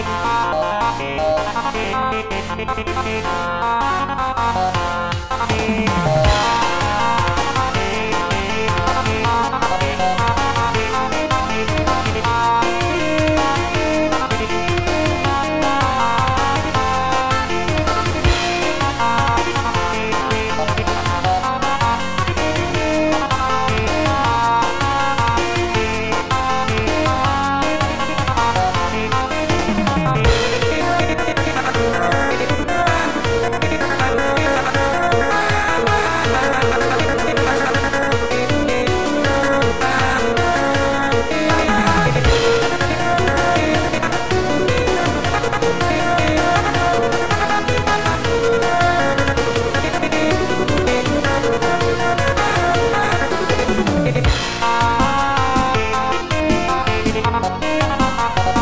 Thank you. Bye.